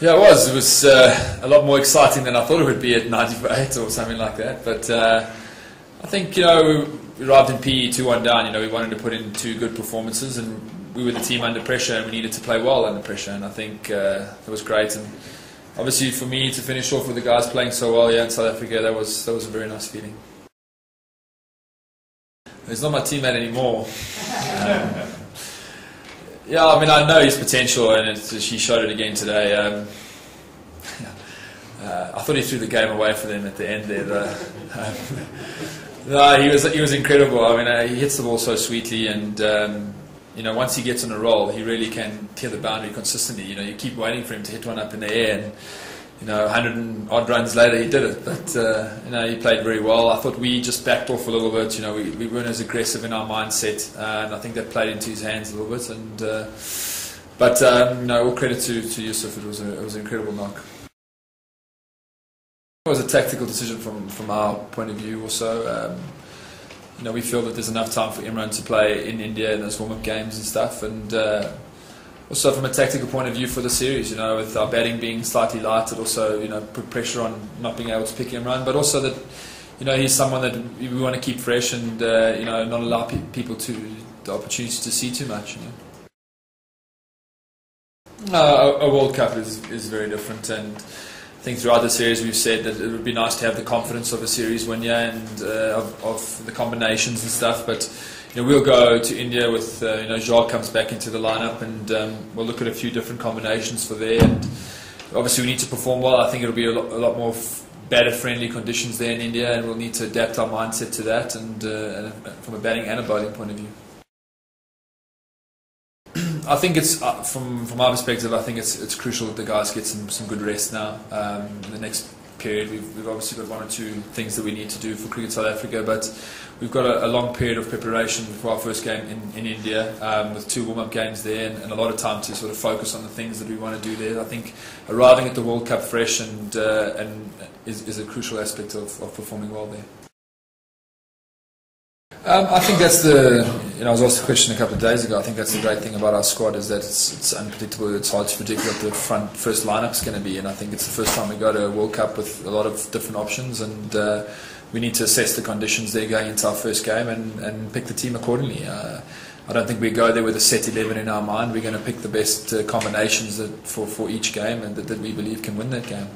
Yeah, it was. It was uh, a lot more exciting than I thought it would be at 98 or something like that. But uh, I think, you know, we arrived in PE 2 1 down. You know, we wanted to put in two good performances, and we were the team under pressure, and we needed to play well under pressure. And I think uh, it was great. And obviously, for me to finish off with the guys playing so well here in South Africa, that was, that was a very nice feeling. He's not my teammate anymore. Um, yeah, I mean, I know his potential, and he showed it again today. Um, uh, I thought he threw the game away for them at the end there. Um, no, he was he was incredible. I mean, uh, he hits the ball so sweetly, and um, you know, once he gets on a roll, he really can clear the boundary consistently. You know, you keep waiting for him to hit one up in the air, and you know, 100 and odd runs later, he did it. But, uh, you know, he played very well. I thought we just backed off a little bit. You know, we, we weren't as aggressive in our mindset, uh, and I think that played into his hands a little bit. And uh, But, um, you know, all credit to, to Yusuf. It was, a, it was an incredible knock. It was a tactical decision from, from our point of view also. Um, you know, we feel that there's enough time for Imran to play in India in those warm-up games and stuff. And uh, also from a tactical point of view for the series, you know, with our batting being slightly light, it also, you know, put pressure on not being able to pick him run, but also that, you know, he's someone that we want to keep fresh and, uh, you know, not allow pe- people to the opportunity to see too much, you know. Uh, a, World Cup is, is very different and think throughout the series we've said that it would be nice to have the confidence of a series win yeah, and uh, of, of the combinations and stuff, but you know, we'll go to India with, uh, you know, Jacques comes back into the lineup and um, we'll look at a few different combinations for there. And obviously, we need to perform well. I think it'll be a lot, a lot more batter friendly conditions there in India, and we'll need to adapt our mindset to that and, uh, and from a batting and a bowling point of view. I think it's uh, from from our perspective. I think it's it's crucial that the guys get some, some good rest now. Um, in the next period, we've, we've obviously got one or two things that we need to do for Cricket South Africa, but we've got a, a long period of preparation for our first game in, in India um, with two warm-up games there and, and, a lot of time to sort of focus on the things that we want to do there. I think arriving at the World Cup fresh and uh, and is, is, a crucial aspect of, of performing well there. Um, I think that's the, you know, I was asked a question a couple of days ago. I think that's the great thing about our squad is that it's, it's unpredictable. It's hard to predict what the front first lineup is going to be, and I think it's the first time we go to a World Cup with a lot of different options, and uh, we need to assess the conditions there going into our first game and, and pick the team accordingly. Uh, I don't think we go there with a set 11 in our mind. We're going to pick the best uh, combinations that, for, for each game and that, that we believe can win that game.